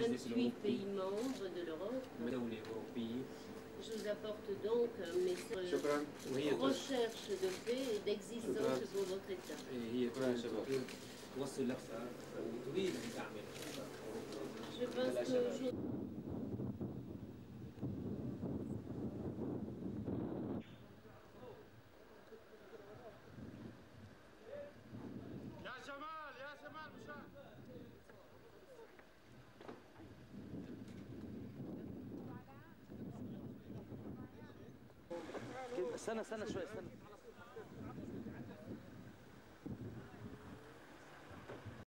28 pays membres de l'Europe. Je vous apporte donc un message de recherche de paix et d'existence pour votre État. Je pense que je... يا جمال يا جمال مشان استنى استنى شوي استنى.